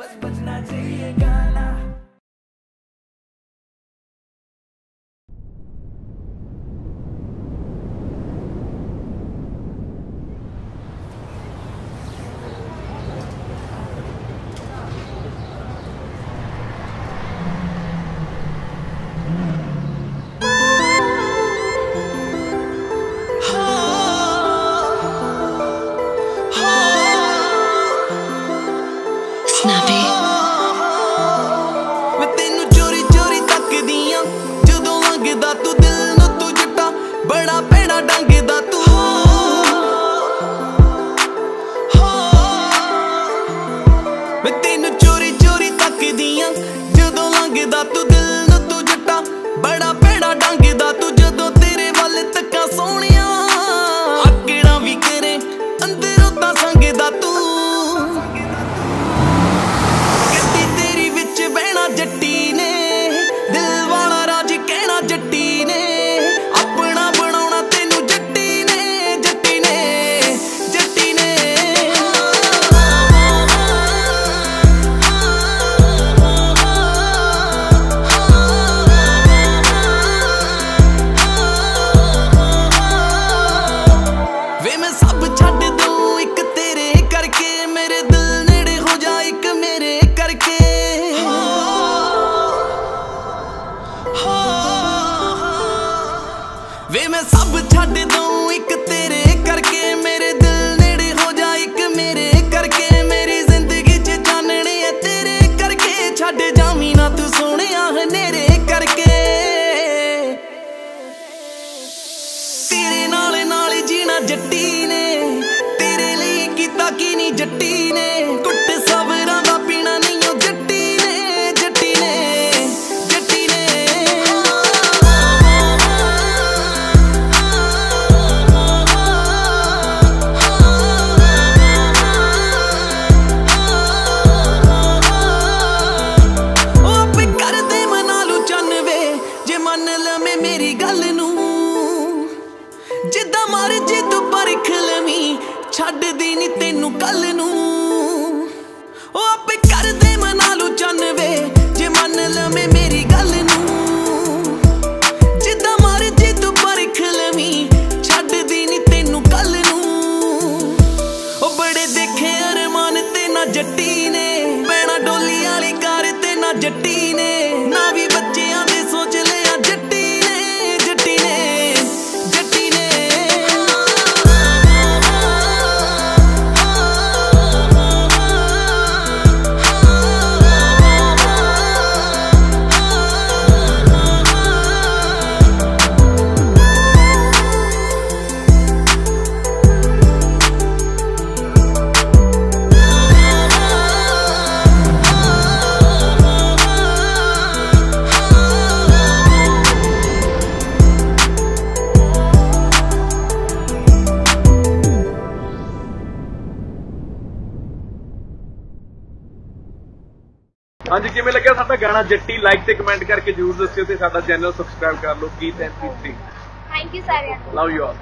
बस बजना चाहिए गाना Snappy. ti ਵੇ ਮੈਂ ਸਭ ਛੱਡ ਦੂੰ ਇੱਕ ਤੇਰੇ ਕਰਕੇ ਮੇਰੇ ਦਿਲ ਨੇੜੇ ਹੋ ਜਾ, ਇੱਕ ਮੇਰੇ ਕਰਕੇ ਮੇਰੀ ਜ਼ਿੰਦਗੀ 'ਚ ਜਾਣਣੇ ਐ ਤੇਰੇ ਕਰਕੇ ਛੱਡ ਜਾਵੀਂ ਨਾ ਤੂੰ ਸੋਹਣਿਆ ਹਨੇਰੇ ਕਰਕੇ। ਤੇਰੇ ਨਾਲ ਨਾਲ ਜੀਣਾ ਜੱਟੀ ਨੇ ਲਵੇਂ ਮੇਰੀ ਗੱਲ ਨੂੰ। ਜਿੱਦਾਂ ਮਰਜ਼ੀ ਤੂੰ ਪਰਖ ਲਵੀਂ ਛੱਡਦੀ ਨਹੀਂ ਤੈਨੂੰ ਕੱਲ ਨੂੰ। ਉਹ ਆਪੇ ਕਰਦੇ ਮਨਾ ਲੂ ਚੰਨ ਜੇ ਮੰਨ ਲਵੇਂ ਮੇਰੀ ਗੱਲ ਨੂੰ। ਜਿੱਦਾਂ ਮਰਜ਼ੀ ਤੂੰ ਪਰਖ ਲਵੀਂ ਛੱਡਦੀ ਨਹੀਂ ਤੈਨੂੰ ਕੱਲ ਨੂੰ। ਉਹ ਬੜੇ ਦੇਖੇ ਅਰਮਾਨ ਤੇ ਨਾ ਜੱਟੀ ਨੇ ਪੈਣਾ ਡੋਲੀ ਵਾਲੀ ਕਾਰ ਤੇ ਨਾ ਜੱਟੀ ਹਾਂਜੀ ਕਿਵੇਂ ਲੱਗਿਆ ਸਾਡਾ ਗਾਣਾ? ਜੱਟੀ ਲਾਈਕ ਤੇ ਕਮੈਂਟ ਕਰਕੇ ਜਰੂਰ ਦੱਸਿਓ ਤੇ ਸਾਡਾ ਚੈਨਲ ਸਬਸਕ੍ਰਾਈਬ ਕਰ ਲਓ। ਕੀ 3 ਥੈਂਕ ਯੂ ਸਾਰਿਆਂ ਨੂੰ। Love you all